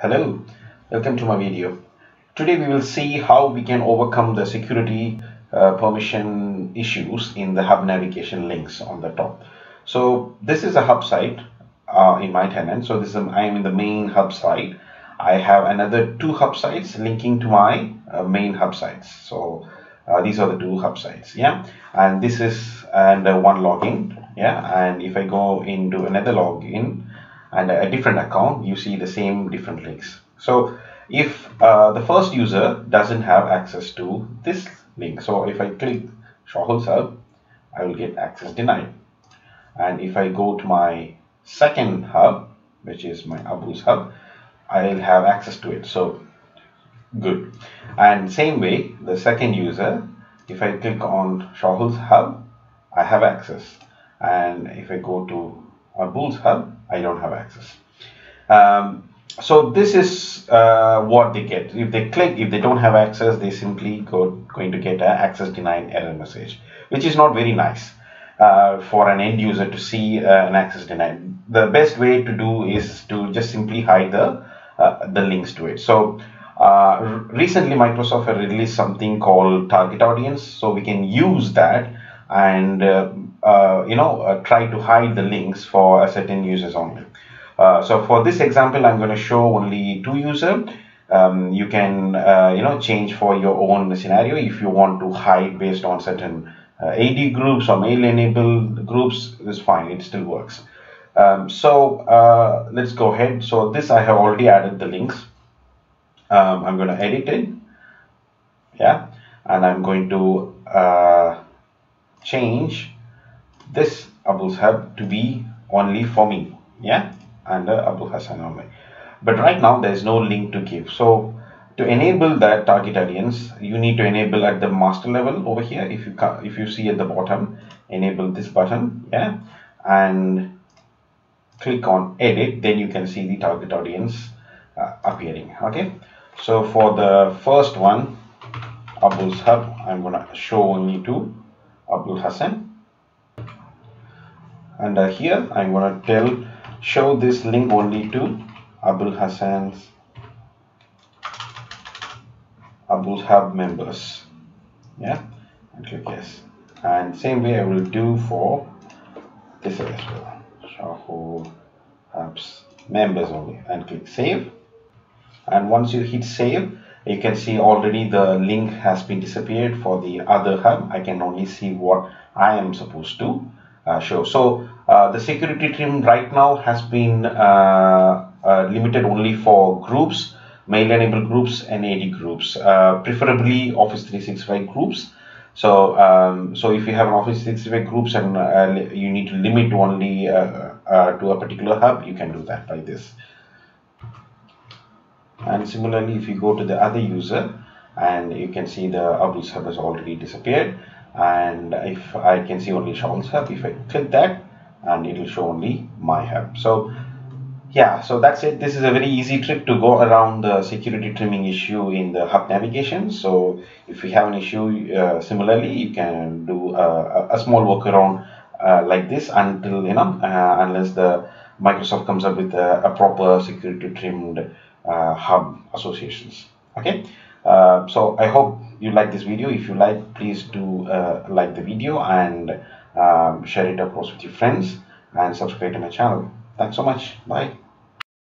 Hello, welcome to my video. Today we will see how we can overcome the security uh, permission issues in the hub navigation links on the top. So this is a hub site uh, in my tenant. So this is I am in the main hub site. I have another two hub sites linking to my uh, main hub sites. So uh, these are the two hub sites. Yeah, and this is and uh, one login. Yeah, and if I go into another login and a different account, you see the same different links. So if uh, the first user doesn't have access to this link, so if I click Shahul's Hub, I will get access denied. And if I go to my second hub, which is my Abu's hub, I'll have access to it. So good. And same way, the second user, if I click on Shahul's hub, I have access. And if I go to Abu's hub, I don't have access. Um, so this is uh, what they get. If they click, if they don't have access, they simply go going to get an access denied error message, which is not very nice uh, for an end user to see uh, an access denied. The best way to do is to just simply hide the uh, the links to it. So uh, recently, Microsoft released something called target audience, so we can use that and uh, uh, you know uh, try to hide the links for a certain users only. Uh, so for this example i'm going to show only two user. Um, you can uh, you know change for your own scenario if you want to hide based on certain uh, AD groups or mail enabled groups It's fine it still works. Um, so uh, let's go ahead. So this I have already added the links. Um, I'm going to edit it. Yeah. And I'm going to change this Abul's hub to be only for me yeah and Abul Hassan only but right now there is no link to give. So to enable that target audience you need to enable at the master level over here. If you if you see at the bottom enable this button yeah and click on edit then you can see the target audience uh, appearing okay? So for the first one Abul's hub I'm gonna show only to Abul Hassan and uh, here I'm to tell show this link only to Abul Hassan's Abul Hub members. Yeah? And click yes. And same way I will do for this as well. Shahul Hub's members only. And click save. And once you hit save you can see already the link has been disappeared for the other hub. I can only see what I am supposed to show. So uh, the security trim right now has been uh, limited only for groups, mail enabled groups and AD groups, preferably Office 365 groups. So, um, so if you have an Office 365 groups and uh, you need to limit only uh, uh, to a particular hub, you can do that by this. And similarly, if you go to the other user and you can see the Abul's hub has already disappeared and if I can see only Shahul's hub if I click that and it will show only my hub so yeah so that's it. This is a very easy trick to go around the security trimming issue in the hub navigation. So if you have an issue uh, similarly you can do a, a small workaround uh, like this until you know uh, unless the Microsoft comes up with a, a proper security trimmed uh, hub associations. Okay uh, so I hope you like this video. If you like please do uh, like the video and um, share it across with your friends and subscribe to my channel. Thanks so much. Bye